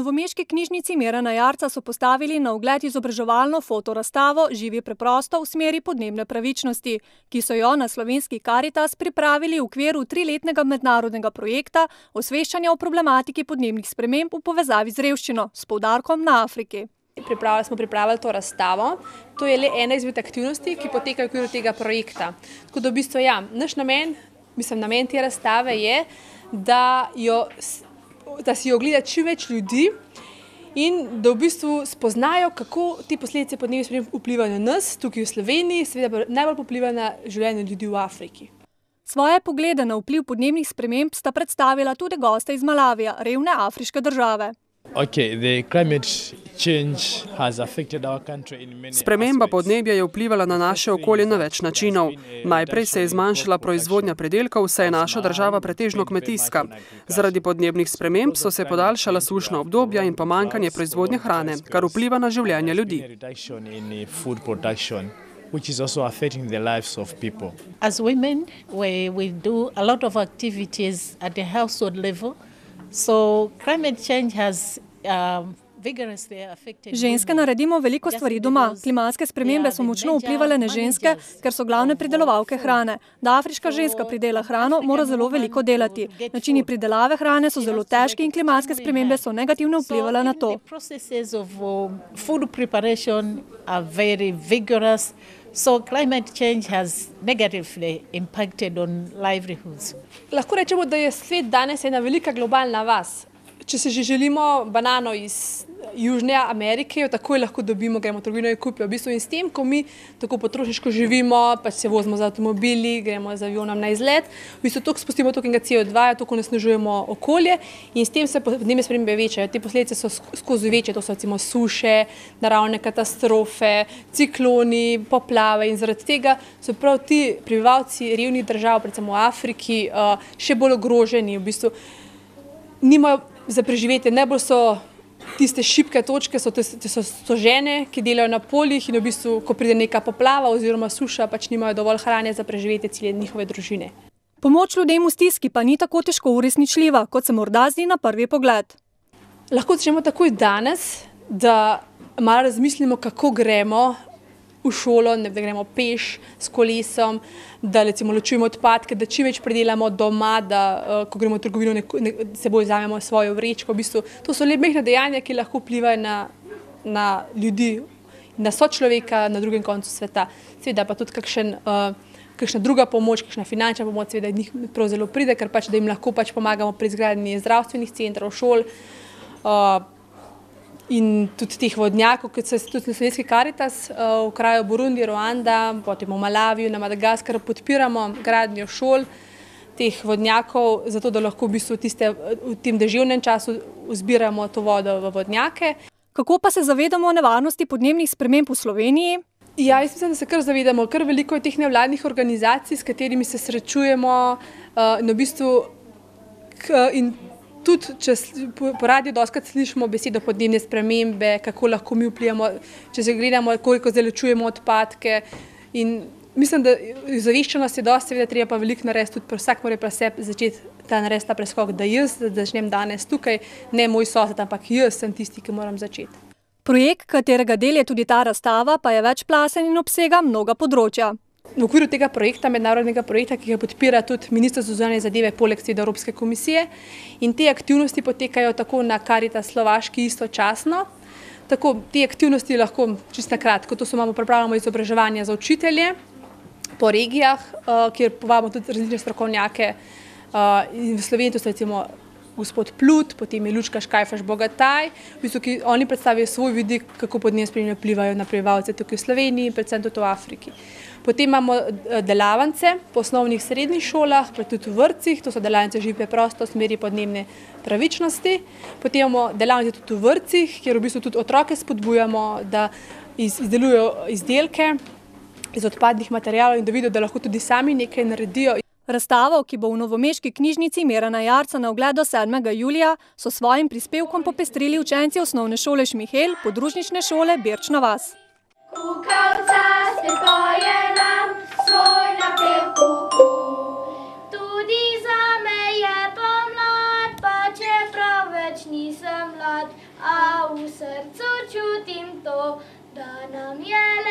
novomeški knjižnici Mirana Jarca so postavili na ogled izobraževalno fotorazstavo Živi preprosto v smeri podnebne pravičnosti, ki so jo na slovenski Karitas pripravili v okviru triletnega mednarodnega projekta osveščanja o problematiki podnebnih sprememb v povezavi z revščino, s poudarkom na Afriki. Pripravili smo pripravili to razstavo. To je le ena izmed aktivnosti, ki potekajo v okviru tega projekta. Tako da v bistvu ja, naš namen, mislim, namen te razstave je, da jo da si jo ogleda čim več ljudi in da v bistvu spoznajo, kako te posledice podnebnih sprememb vplivajo na nas tukaj v Sloveniji, seveda pa najbolj vpliva na življenje ljudi v Afriki. Svoje poglede na vpliv podnebnih sprememb sta predstavila tudi goste iz Malavija, revne afriške države. Sprememba podnebja je vplivala na naše okolje na več načinov. Najprej se je zmanjšala proizvodnja predelkov, saj je naša država pretežno kmetijska. Zaradi podnebnih sprememb so se podaljšala sušna obdobja in pomankanje proizvodnje hrane, kar vpliva na življenje ljudi. which is also affecting the lives of people. As women, we, we do a lot of activities at the household level. So climate change has um, Ženske naredimo veliko stvari doma. Klimatske spremembe so močno vplivali na ženske, ker so glavne pridelovalke hrane. Da afriška ženska pridela hrano, mora zelo veliko delati. Načini pridelave hrane so zelo težki in klimatske spremembe so negativno vplivali na to. So climate change has negatively impacted on livelihoods. Lahko rečemo, da je svet danes ena velika globalna vas. Če se že želimo banano iz Južne Amerike, jo takoj lahko dobimo, gremo v trgovino in kupijo. V bistvu in s tem, ko mi tako potrošniško živimo, pač se vozimo z avtomobili, gremo z avionom na izlet, v bistvu toliko spustimo toliko CO2, toliko nasnežujemo okolje in s tem se podnebne spremembe večajo. Te posledice so skozi večje, to so recimo suše, naravne katastrofe, cikloni, poplave in zaradi tega so prav ti prebivalci revnih držav, predvsem v Afriki, še bolj ogroženi, v bistvu nimajo za preživetje, najbolj so tiste šibke točke so, so, so žene, ki delajo na poljih in v bistvu, ko pride neka poplava oziroma suša, pač nimajo dovolj hrane za preživetje cilje njihove družine. Pomoč ljudem v stiski pa ni tako težko uresničljiva, kot se morda zdi na prvi pogled. Lahko začnemo takoj danes, da malo razmislimo, kako gremo v šolo, ne da gremo peš s kolesom, da recimo ločujemo odpadke, da čim več predelamo doma, da uh, ko gremo v trgovino, ne, ne, seboj vzamemo svojo vrečko. V bistvu, to so le mehna dejanja, ki lahko vplivajo na, na ljudi, na sočloveka na drugem koncu sveta. Seveda pa tudi kakšen. Uh, kakšna druga pomoč, kakšna finančna pomoč, seveda njih prav zelo pride, ker pač da jim lahko pač pomagamo pri izgradnji zdravstvenih centrov, šol. Uh, in tudi teh vodnjakov, kot so tudi slovenski karitas eh, v kraju Burundi, Ruanda, potem v Malaviju, na Madagaskaru podpiramo gradnjo šol teh vodnjakov, zato da lahko v bistvu tiste, v tem deževnem času zbiramo to vodo v vodnjake. Kako pa se zavedamo nevarnosti podnebnih sprememb v Sloveniji? Ja, jaz mislim, da se kar zavedamo. Kar veliko je teh nevladnih organizacij, s katerimi se srečujemo uh, in v bistvu in tudi če po radiju doskrat slišimo besedo podnebne spremembe, kako lahko mi vplivamo, če se gledamo, koliko zdaj ločujemo odpadke. In mislim, da zaveščenost je dosti, seveda treba pa veliko narediti, tudi vsak mora pa se začeti ta narediti ta preskok, da jaz da začnem danes tukaj, ne moj sosed, ampak jaz sem tisti, ki moram začeti. Projekt, katerega del je tudi ta razstava, pa je večplasen in obsega mnoga področja. V okviru tega projekta, mednarodnega projekta, ki ga podpira tudi Ministrstvo za zunanje zadeve, poleg seveda Evropske komisije, in te aktivnosti potekajo tako na Karita Slovaški istočasno. Tako te aktivnosti lahko čisto kratko, to so imamo pripravljamo izobraževanje za učitelje po regijah, uh, kjer povabimo tudi različne strokovnjake uh, in v Sloveniji, to so recimo gospod Plut, potem je Lučka Škajfaš Bogataj, v bistvu, ki oni predstavijo svoj vidik, kako podnebne spremembe vplivajo na prebivalce tukaj v Sloveniji, predvsem tudi v Afriki. Potem imamo eh, delavnice po osnovnih srednjih šolah, pa tudi v vrtcih, to so delavnice žive prosto v smeri podnebne pravičnosti. Potem imamo delavnice tudi v vrtcih, kjer v bistvu tudi otroke spodbujamo, da izdelujejo izdelke iz odpadnih materijalov in da vidijo, da lahko tudi sami nekaj naredijo. Razstavo, ki bo v novomeški knjižnici Mirana Jarca na ogled do 7. julija, so svojim prispevkom popestrili učenci osnovne šole Šmihel, podružnične šole Birčna vas. Kukavca spet poje nam svoj napev kuku. Tudi za me je pomlad, pa čeprav več nisem mlad. v srcu čutim to, da nam je lepo.